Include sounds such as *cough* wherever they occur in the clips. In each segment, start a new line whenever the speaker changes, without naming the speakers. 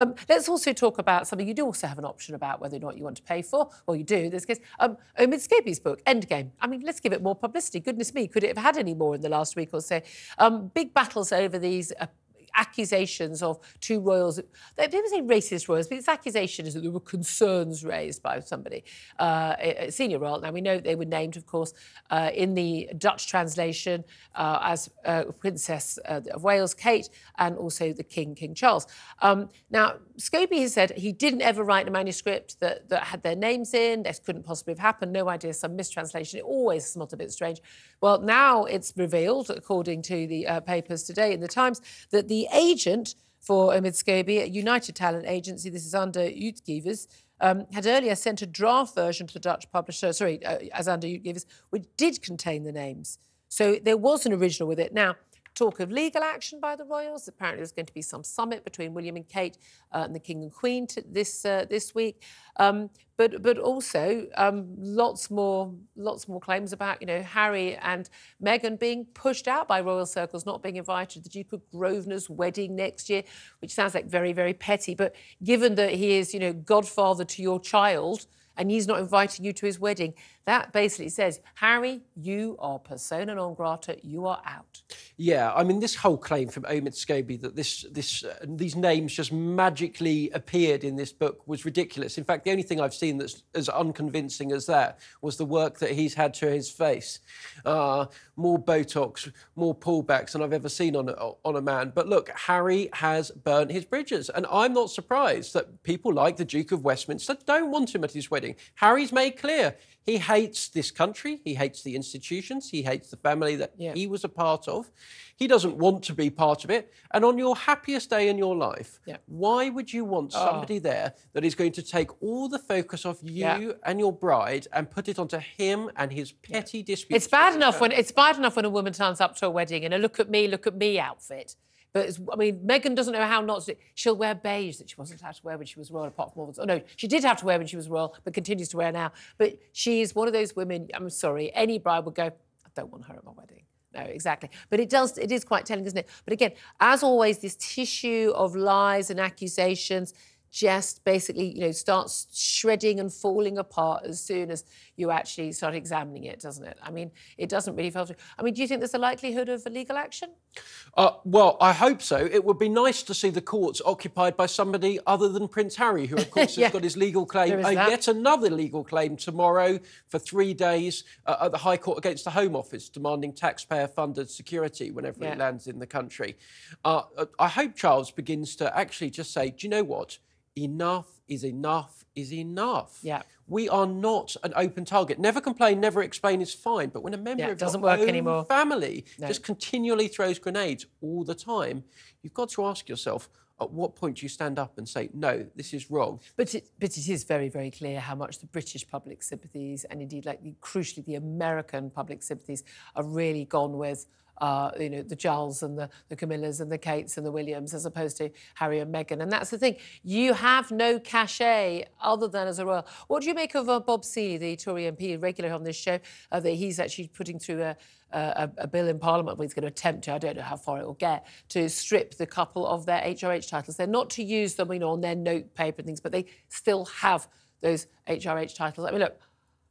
Um, let's also talk about something you do also have an option about whether or not you want to pay for. Well, you do in this case. Um, Omid Scobie's book, Endgame. I mean, let's give it more publicity. Goodness me, could it have had any more in the last week or so? Um, big battles over these uh, accusations of two royals. They didn't say racist royals, but its accusation is that there were concerns raised by somebody, uh, a senior royal. Now, we know they were named, of course, uh, in the Dutch translation uh, as uh, Princess uh, of Wales, Kate, and also the King, King Charles. Um, now, Scobie has said he didn't ever write a manuscript that, that had their names in. This couldn't possibly have happened. No idea, some mistranslation. It always smelt a bit strange. Well, now it's revealed, according to the uh, papers today in the Times, that the agent for Omid Scobie, a United Talent Agency, this is Xander Uitgevers, um, had earlier sent a draft version to the Dutch publisher, sorry, uh, as Xander Uitgevers, which did contain the names. So there was an original with it. Now, talk of legal action by the royals. Apparently, there's going to be some summit between William and Kate uh, and the King and Queen this uh, this week. Um, but but also um, lots more lots more claims about you know Harry and Meghan being pushed out by royal circles, not being invited to the Duke of Grosvenor's wedding next year, which sounds like very very petty. But given that he is you know godfather to your child and he's not inviting you to his wedding. That basically says, Harry, you are persona non grata, you are out.
Yeah, I mean, this whole claim from Omid Scobie that this, this, uh, these names just magically appeared in this book was ridiculous. In fact, the only thing I've seen that's as unconvincing as that was the work that he's had to his face. Uh, more Botox, more pullbacks than I've ever seen on a, on a man. But look, Harry has burnt his bridges. And I'm not surprised that people like the Duke of Westminster don't want him at his wedding. Harry's made clear he hates this country, he hates the institutions, he hates the family that yeah. he was a part of. He doesn't want to be part of it. And on your happiest day in your life, yeah. why would you want oh. somebody there that is going to take all the focus off you yeah. and your bride and put it onto him and his petty disputes?
It's bad enough when it's bad enough when a woman turns up to a wedding in a look at me, look at me outfit. But I mean, Meghan doesn't know how not to. She'll wear beige that she wasn't allowed to wear when she was royal, apart from all the. Oh no, she did have to wear when she was royal, but continues to wear now. But she's one of those women. I'm sorry, any bride would go. I don't want her at my wedding. No, exactly. But it does. It is quite telling, isn't it? But again, as always, this tissue of lies and accusations just basically, you know, starts shredding and falling apart as soon as you actually start examining it, doesn't it? I mean, it doesn't really through. I mean, do you think there's a likelihood of a legal action?
Uh, well, I hope so. It would be nice to see the courts occupied by somebody other than Prince Harry, who, of *laughs* course, yeah. has got his legal claim, uh, yet another legal claim tomorrow for three days uh, at the High Court against the Home Office, demanding taxpayer-funded security whenever yeah. it lands in the country. Uh, uh, I hope Charles begins to actually just say, do you know what? Enough is enough is enough.
Yeah.
We are not an open target. Never complain, never explain is fine. But when a member yeah, of doesn't work anymore. family no. just continually throws grenades all the time, you've got to ask yourself, at what point do you stand up and say, no, this is wrong?
But it, but it is very, very clear how much the British public sympathies and indeed, like the, crucially, the American public sympathies are really gone with uh, you know, the Giles and the, the Camillas and the Kates and the Williams as opposed to Harry and Meghan. And that's the thing. You have no cachet other than as a royal. What do you make of uh, Bob Seely, the Tory MP, regular on this show, uh, that he's actually putting through a, a, a, bill in Parliament, he's going to attempt to, I don't know how far it will get, to strip the couple of their HRH titles. They're not to use them, you know, on their note paper and things, but they still have those HRH titles. I mean, look,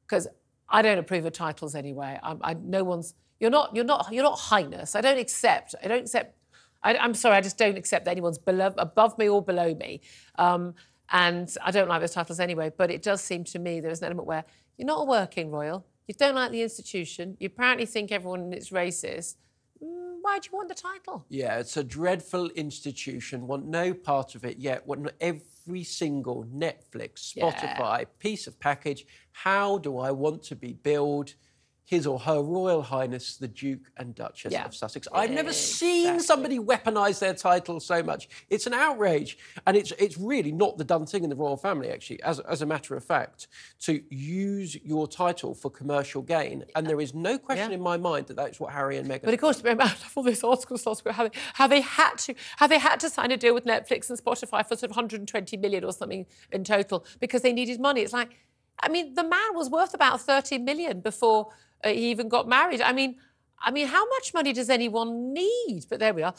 because I don't approve of titles anyway. I, I, no one's you're not, you're not, you're not highness. I don't accept, I don't accept, I, am sorry, I just don't accept that anyone's below, above me or below me. Um, and I don't like those titles anyway, but it does seem to me there is an element where you're not a working royal, you don't like the institution, you apparently think everyone is racist. Mm, why do you want the title?
Yeah, it's a dreadful institution, want no part of it yet, want every single Netflix, Spotify yeah. piece of package. How do I want to be billed? His or her Royal Highness the Duke and Duchess yeah. of Sussex. I've never seen somebody weaponise their title so much. It's an outrage, and it's it's really not the done thing in the royal family, actually. As as a matter of fact, to use your title for commercial gain, and there is no question yeah. in my mind that that's what Harry and Meghan.
But of course, remember *laughs* all this articles last week how they, how they had to how they had to sign a deal with Netflix and Spotify for sort of 120 million or something in total because they needed money. It's like. I mean, the man was worth about 30 million before uh, he even got married. I mean, I mean, how much money does anyone need? But there we are.